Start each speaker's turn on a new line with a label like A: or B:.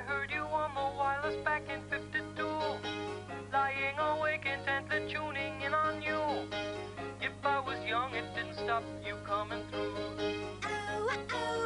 A: I heard you on the wireless back in 52. Lying awake intently tuning in on you. If I was young, it didn't stop you coming through. Oh, oh.